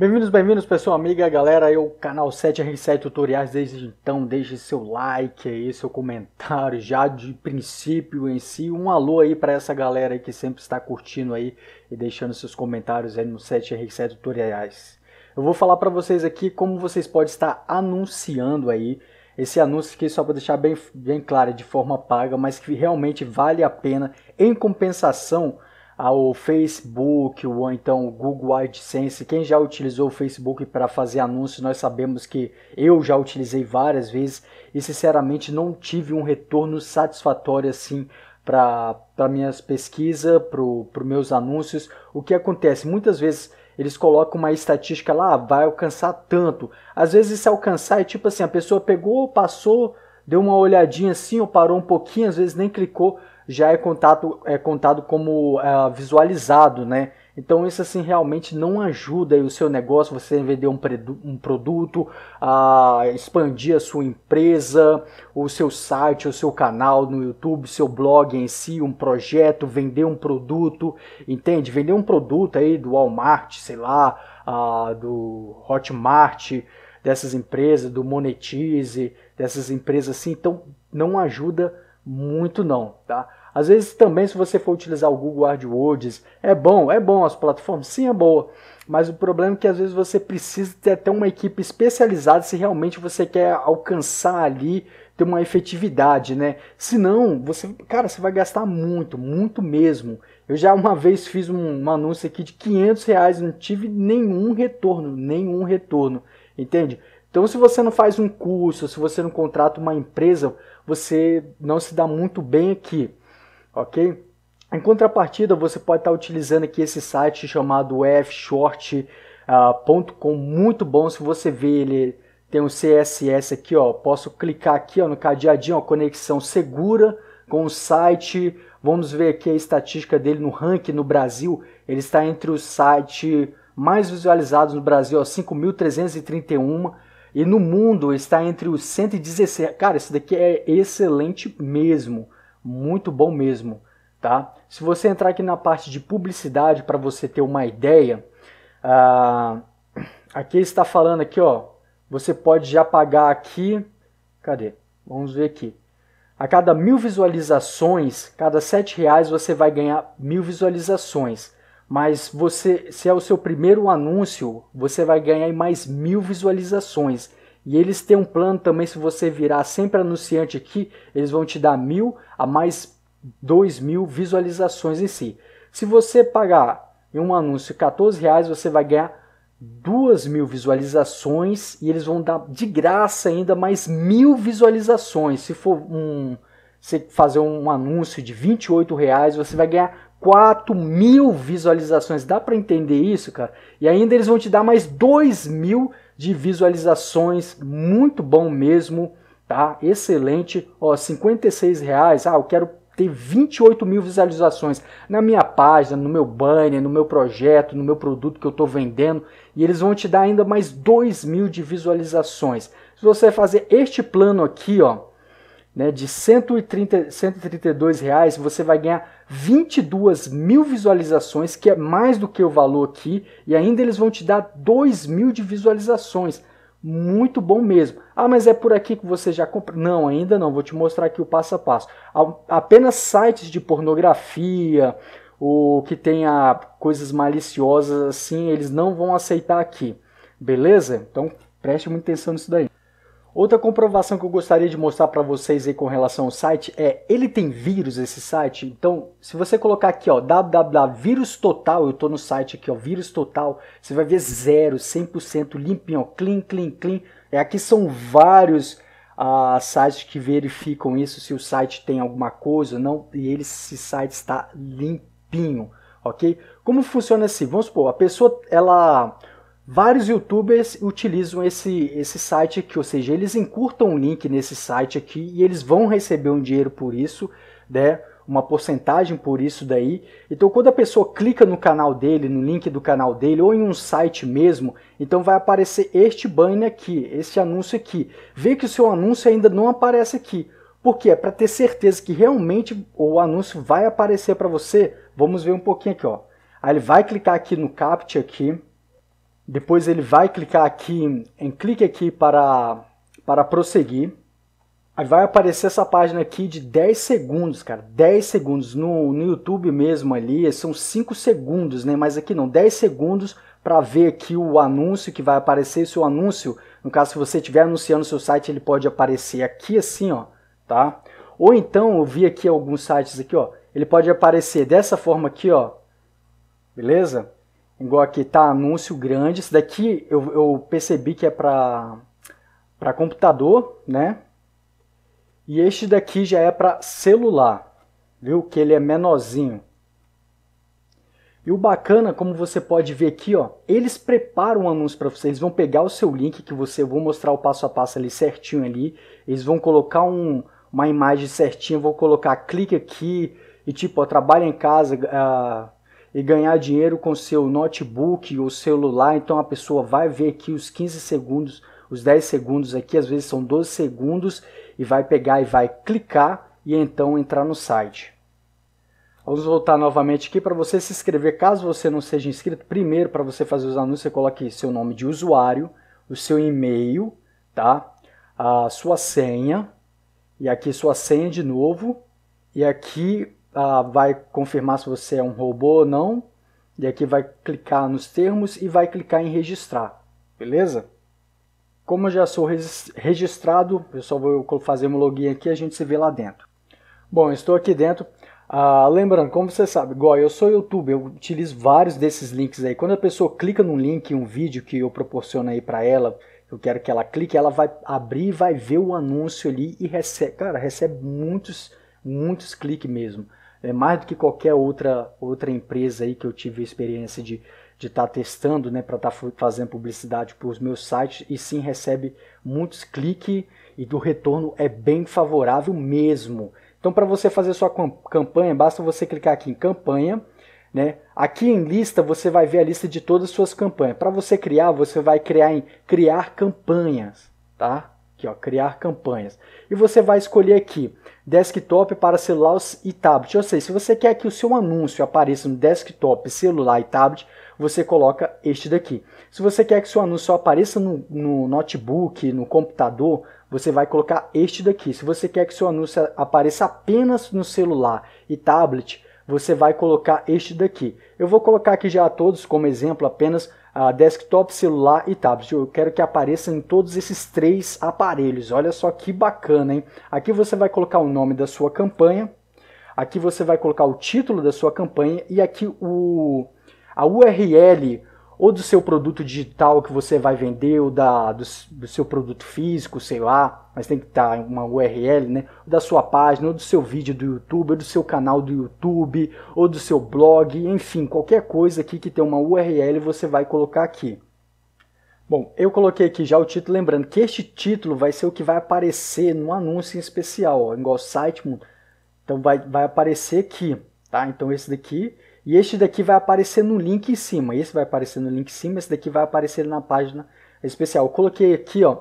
Bem-vindos, bem-vindos, pessoal, amiga, galera, eu, canal 7R7 Tutoriais, desde então, deixe seu like aí, seu comentário, já de princípio em si, um alô aí para essa galera aí que sempre está curtindo aí e deixando seus comentários aí no 7R7 Tutoriais. Eu vou falar para vocês aqui como vocês podem estar anunciando aí, esse anúncio aqui só para deixar bem, bem claro, de forma paga, mas que realmente vale a pena, em compensação, ao Facebook ou então o Google AdSense. Quem já utilizou o Facebook para fazer anúncios, nós sabemos que eu já utilizei várias vezes e sinceramente não tive um retorno satisfatório assim para minhas pesquisas, para os meus anúncios. O que acontece? Muitas vezes eles colocam uma estatística lá, ah, vai alcançar tanto. Às vezes se alcançar é tipo assim, a pessoa pegou, passou, deu uma olhadinha assim ou parou um pouquinho, às vezes nem clicou, já é contado, é contado como é, visualizado, né? Então isso assim realmente não ajuda o seu negócio, você vender um, um produto, a expandir a sua empresa, o seu site, o seu canal no YouTube, seu blog em si, um projeto, vender um produto, entende? Vender um produto aí do Walmart, sei lá, a, do Hotmart, dessas empresas, do Monetize, dessas empresas assim, então não ajuda muito não, tá? Às vezes também se você for utilizar o Google AdWords, é bom, é bom as plataformas, sim é boa, mas o problema é que às vezes você precisa ter até uma equipe especializada se realmente você quer alcançar ali, ter uma efetividade, né? Senão, você, cara, você vai gastar muito, muito mesmo. Eu já uma vez fiz um, um anúncio aqui de 500 reais, não tive nenhum retorno, nenhum retorno, entende? Então, se você não faz um curso, se você não contrata uma empresa, você não se dá muito bem aqui ok? Em contrapartida, você pode estar utilizando aqui esse site chamado fshort.com, ah, muito bom. Se você ver ele tem um CSS aqui, ó, posso clicar aqui ó, no cadeadinho, ó, conexão segura com o site. Vamos ver aqui a estatística dele no ranking no Brasil. Ele está entre os sites mais visualizados no Brasil, 5.331. E no mundo está entre os 116. Cara, isso daqui é excelente mesmo muito bom mesmo, tá? Se você entrar aqui na parte de publicidade para você ter uma ideia, uh, aqui está falando aqui, ó, você pode já pagar aqui, cadê? Vamos ver aqui. A cada mil visualizações, cada sete reais você vai ganhar mil visualizações. Mas você, se é o seu primeiro anúncio, você vai ganhar mais mil visualizações. E eles têm um plano também, se você virar sempre anunciante aqui, eles vão te dar mil a mais dois mil visualizações em si. Se você pagar em um anúncio 14 reais, você vai ganhar duas mil visualizações e eles vão dar de graça ainda mais mil visualizações. Se for um, você fazer um anúncio de 28 reais, você vai ganhar 4 mil visualizações. Dá para entender isso, cara? E ainda eles vão te dar mais 2 mil de visualizações, muito bom mesmo, tá? Excelente, ó, 56 reais, ah, eu quero ter 28 mil visualizações na minha página, no meu banner, no meu projeto, no meu produto que eu estou vendendo, e eles vão te dar ainda mais 2 mil de visualizações. Se você fazer este plano aqui, ó, né, de 130, 132 reais, você vai ganhar 22 mil visualizações, que é mais do que o valor aqui, e ainda eles vão te dar 2 mil de visualizações. Muito bom mesmo. Ah, mas é por aqui que você já compra? Não, ainda não. Vou te mostrar aqui o passo a passo. Apenas sites de pornografia, o que tenha coisas maliciosas assim, eles não vão aceitar aqui. Beleza? Então preste muita atenção nisso daí. Outra comprovação que eu gostaria de mostrar para vocês aí com relação ao site é, ele tem vírus esse site? Então, se você colocar aqui, ó, www total, eu estou no site aqui, ó, vírus total, você vai ver zero, 100% limpinho, ó, clean, clean, clean. É, aqui são vários uh, sites que verificam isso, se o site tem alguma coisa ou não, e ele, esse site está limpinho, ok? Como funciona assim? Vamos supor, a pessoa, ela Vários youtubers utilizam esse, esse site aqui, ou seja, eles encurtam um link nesse site aqui e eles vão receber um dinheiro por isso, né? uma porcentagem por isso daí. Então quando a pessoa clica no canal dele, no link do canal dele ou em um site mesmo, então vai aparecer este banner aqui, este anúncio aqui. Vê que o seu anúncio ainda não aparece aqui. Por quê? É para ter certeza que realmente o anúncio vai aparecer para você. Vamos ver um pouquinho aqui, ó. Aí ele vai clicar aqui no CAPTCHA aqui Depois ele vai clicar aqui em clique aqui para, para prosseguir. Aí vai aparecer essa página aqui de 10 segundos, cara. 10 segundos. No, no YouTube mesmo ali, são 5 segundos, né? Mas aqui não, 10 segundos para ver aqui o anúncio que vai aparecer. Se o anúncio, no caso, se você estiver anunciando seu site, ele pode aparecer aqui assim, ó, tá? Ou então, eu vi aqui alguns sites aqui, ó, ele pode aparecer dessa forma aqui, ó, beleza? Igual aqui tá anúncio grande. Esse daqui eu, eu percebi que é para para computador, né? E este daqui já é para celular, viu? Que ele é menorzinho. E o bacana, como você pode ver aqui, ó, eles preparam um anúncio para vocês. Eles vão pegar o seu link que você, eu vou mostrar o passo a passo ali certinho ali. Eles vão colocar um, uma imagem certinha, vou colocar clique aqui e tipo, ó, trabalha em casa uh, e ganhar dinheiro com seu notebook ou celular. Então a pessoa vai ver aqui os 15 segundos, os 10 segundos aqui, às vezes são 12 segundos e vai pegar e vai clicar e então entrar no site. Vamos voltar novamente aqui para você se inscrever. Caso você não seja inscrito, primeiro para você fazer os anúncios, você coloque seu nome de usuário, o seu e-mail, tá? A sua senha e aqui sua senha de novo e aqui ah, vai confirmar se você é um robô ou não. E aqui vai clicar nos termos e vai clicar em registrar, beleza? Como eu já sou registrado, eu só vou fazer um login aqui a gente se vê lá dentro. Bom, estou aqui dentro. Ah, lembrando, como você sabe, igual eu sou YouTube, eu utilizo vários desses links aí. Quando a pessoa clica num link, um vídeo que eu proporciono aí para ela, eu quero que ela clique, ela vai abrir, vai ver o anúncio ali e recebe, cara, recebe muitos, muitos cliques mesmo. É mais do que qualquer outra outra empresa aí que eu tive experiência de de estar tá testando, né, para estar tá fazendo publicidade para os meus sites e sim recebe muitos cliques e do retorno é bem favorável mesmo. Então para você fazer sua campanha, basta você clicar aqui em campanha, né? Aqui em lista você vai ver a lista de todas as suas campanhas. Para você criar, você vai criar em criar campanhas, tá? Aqui, ó, criar campanhas. E você vai escolher aqui desktop para celulares e tablet. Ou seja, se você quer que o seu anúncio apareça no desktop, celular e tablet, você coloca este daqui. Se você quer que seu anúncio apareça no, no notebook, no computador, você vai colocar este daqui. Se você quer que seu anúncio apareça apenas no celular e tablet, você vai colocar este daqui. Eu vou colocar aqui já todos como exemplo apenas a desktop, celular e tablet. Eu quero que apareça em todos esses três aparelhos. Olha só que bacana, hein? Aqui você vai colocar o nome da sua campanha, aqui você vai colocar o título da sua campanha e aqui o a URL ou do seu produto digital que você vai vender, ou da, do, do seu produto físico, sei lá, mas tem que estar uma URL, né? Da sua página, ou do seu vídeo do YouTube, ou do seu canal do YouTube, ou do seu blog, enfim, qualquer coisa aqui que tem uma URL você vai colocar aqui. Bom, eu coloquei aqui já o título, lembrando que este título vai ser o que vai aparecer no anúncio em especial, ó, igual site, então vai, vai aparecer aqui, tá? Então esse daqui e este daqui vai aparecer no link em cima. Esse vai aparecer no link em cima, esse daqui vai aparecer na página especial. Eu coloquei aqui ó,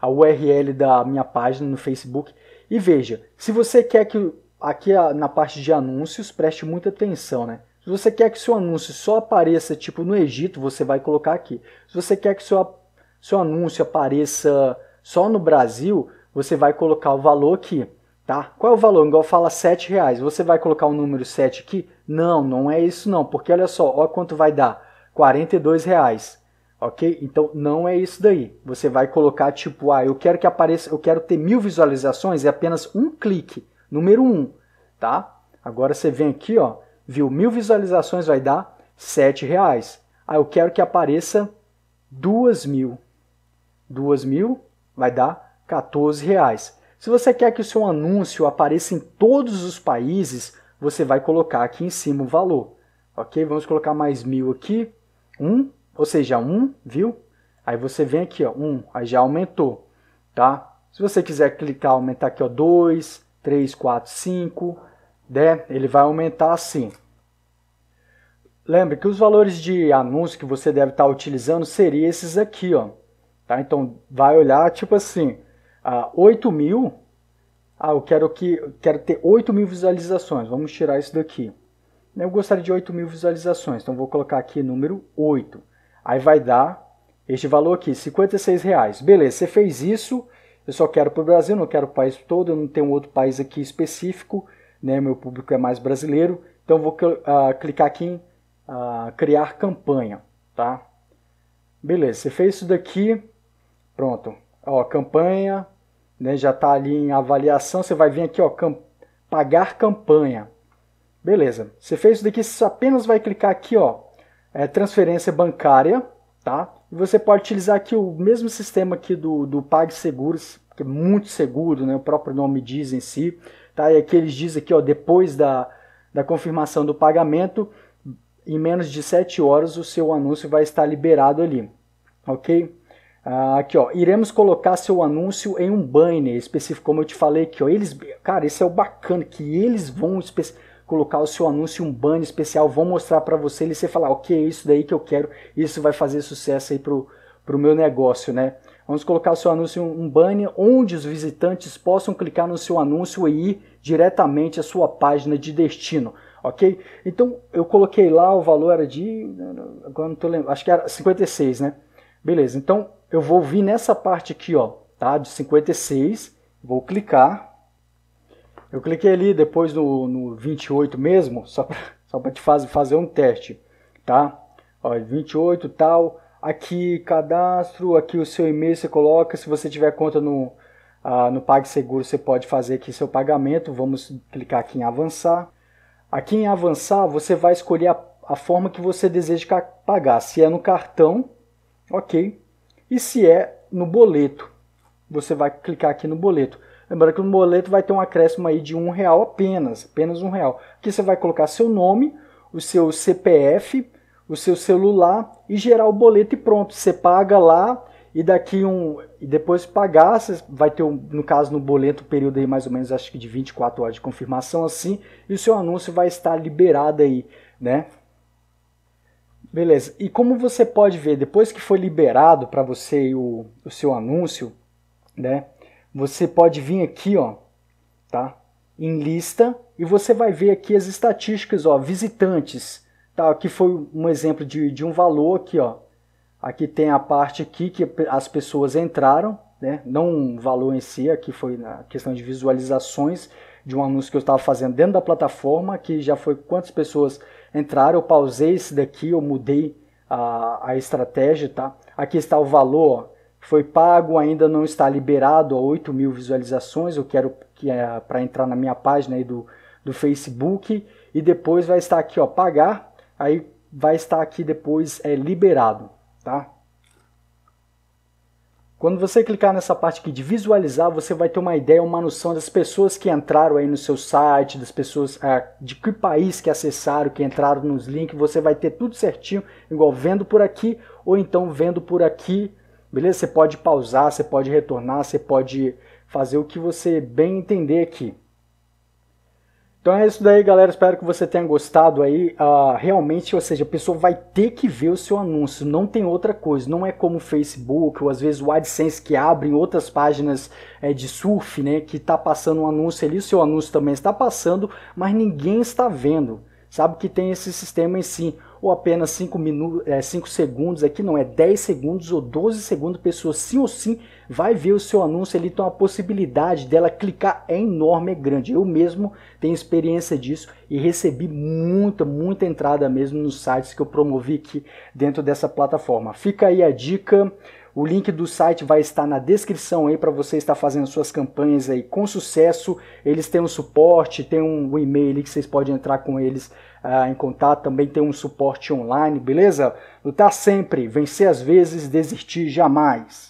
a URL da minha página no Facebook. E veja, se você quer que aqui na parte de anúncios, preste muita atenção, né? Se você quer que seu anúncio só apareça tipo no Egito, você vai colocar aqui. Se você quer que seu, seu anúncio apareça só no Brasil, você vai colocar o valor aqui. Tá? Qual é o valor? Igual fala 7 reais. Você vai colocar o número 7 aqui? Não, não é isso não. Porque olha só, olha quanto vai dar. 42 reais. Ok? Então não é isso daí. Você vai colocar tipo, ah, eu quero que apareça, eu quero ter mil visualizações, é apenas um clique. Número 1. Um, tá? Agora você vem aqui, ó, viu? Mil visualizações vai dar 7 reais. Ah, eu quero que apareça 2 mil. 2 mil vai dar 14 reais. Se você quer que o seu anúncio apareça em todos os países, você vai colocar aqui em cima o valor. Ok? Vamos colocar mais mil aqui. Um, ou seja, um, viu? Aí você vem aqui, ó, um, aí já aumentou, tá? Se você quiser clicar, aumentar aqui, ó, 2, 3, 4, 5, né? Ele vai aumentar assim. Lembre que os valores de anúncio que você deve estar utilizando seriam esses aqui, ó. Tá? Então, vai olhar, tipo assim, ah, 8 mil, ah, eu quero, que, quero ter 8 mil visualizações, vamos tirar isso daqui. Eu gostaria de 8 mil visualizações, então vou colocar aqui número 8. Aí vai dar Este valor aqui, 56 reais. Beleza, você fez isso, eu só quero para o Brasil, não quero o país todo, eu não tenho outro país aqui específico, né? meu público é mais brasileiro, então vou uh, clicar aqui em uh, criar campanha, tá? Beleza, você fez isso daqui, pronto, ó, campanha, né, já está ali em avaliação, você vai vir aqui, ó, cam pagar campanha, beleza, você fez isso daqui, você apenas vai clicar aqui, ó, é, transferência bancária, tá? E você pode utilizar aqui o mesmo sistema aqui do, do PagSeguros, que é muito seguro, né? o próprio nome diz em si. Tá? E aqui eles dizem aqui, ó, depois da, da confirmação do pagamento, em menos de 7 horas o seu anúncio vai estar liberado ali. Ok? Ah, aqui, ó, iremos colocar seu anúncio em um banner específico, como eu te falei aqui, ó. Eles, cara, esse é o bacana, que eles vão colocar o seu anúncio um banner especial, vão mostrar para você e você falar, ok, é isso daí que eu quero, isso vai fazer sucesso aí pro, pro meu negócio, né? Vamos colocar o seu anúncio um banner onde os visitantes possam clicar no seu anúncio e ir diretamente à sua página de destino, ok? Então eu coloquei lá, o valor era de, agora não tô lembrando, acho que era 56, né? Beleza, então eu vou vir nessa parte aqui, ó, tá? De 56, vou clicar, eu cliquei ali depois no, no 28 mesmo, só para só te fazer, fazer um teste, tá? Ó, 28 tal, aqui cadastro, aqui o seu e-mail você coloca, se você tiver conta no, ah, no PagSeguro você pode fazer aqui seu pagamento, vamos clicar aqui em avançar. Aqui em avançar você vai escolher a, a forma que você deseja pagar, se é no cartão, ok, e se é no boleto, você vai clicar aqui no boleto. Lembrando que no boleto vai ter um acréscimo aí de um real apenas, apenas um real. Aqui você vai colocar seu nome, o seu CPF, o seu celular e gerar o boleto e pronto. Você paga lá e daqui um e depois de pagar, você vai ter um, no caso no boleto um período aí mais ou menos acho que de 24 horas de confirmação assim, e o seu anúncio vai estar liberado aí, né? Beleza. E como você pode ver, depois que foi liberado para você o, o seu anúncio, né? você pode vir aqui, ó, tá? Em lista e você vai ver aqui as estatísticas, ó, visitantes, tá? Aqui foi um exemplo de, de um valor aqui, ó. Aqui tem a parte aqui que as pessoas entraram, né? Não um valor em si, aqui foi na questão de visualizações de um anúncio que eu estava fazendo dentro da plataforma, que já foi quantas pessoas entraram, eu pausei esse daqui, eu mudei a, a estratégia, tá? Aqui está o valor, ó, foi pago, ainda não está liberado a 8 mil visualizações. Eu quero que é para entrar na minha página aí do, do Facebook. E depois vai estar aqui, ó, pagar. Aí vai estar aqui depois é liberado, tá? Quando você clicar nessa parte aqui de visualizar, você vai ter uma ideia, uma noção das pessoas que entraram aí no seu site, das pessoas é, de que país que acessaram, que entraram nos links, você vai ter tudo certinho, igual vendo por aqui ou então vendo por aqui Beleza? Você pode pausar, você pode retornar, você pode fazer o que você bem entender aqui. Então é isso daí, galera. Espero que você tenha gostado aí. Uh, realmente, ou seja, a pessoa vai ter que ver o seu anúncio. Não tem outra coisa. Não é como o Facebook ou às vezes o AdSense que abre em outras páginas é, de surf, né? Que está passando um anúncio ali. O seu anúncio também está passando, mas ninguém está vendo. Sabe que tem esse sistema em si ou apenas 5 minutos, é, segundos, aqui não, é 10 segundos ou 12 segundos, a pessoa sim ou sim vai ver o seu anúncio ali, então a possibilidade dela clicar é enorme, é grande. Eu mesmo tenho experiência disso e recebi muita, muita entrada mesmo nos sites que eu promovi aqui dentro dessa plataforma. Fica aí a dica. O link do site vai estar na descrição aí para você estar fazendo suas campanhas aí com sucesso. Eles têm um suporte, tem um e-mail que vocês podem entrar com eles uh, em contato. Também tem um suporte online, beleza? Lutar sempre, vencer às vezes, desistir jamais.